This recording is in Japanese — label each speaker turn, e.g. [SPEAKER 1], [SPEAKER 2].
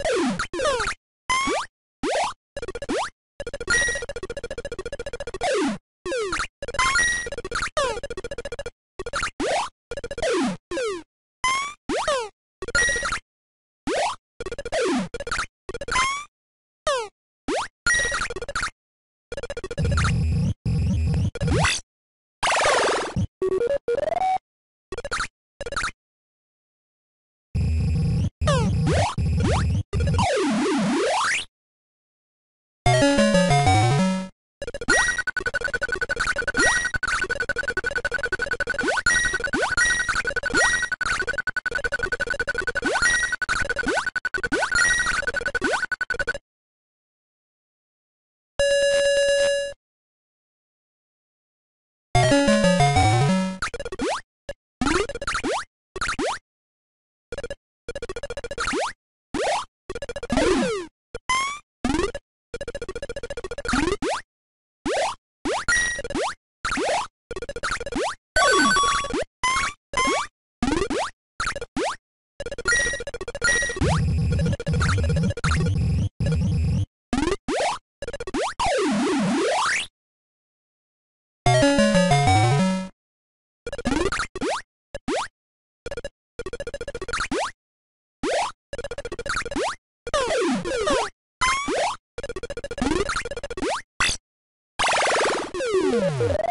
[SPEAKER 1] you you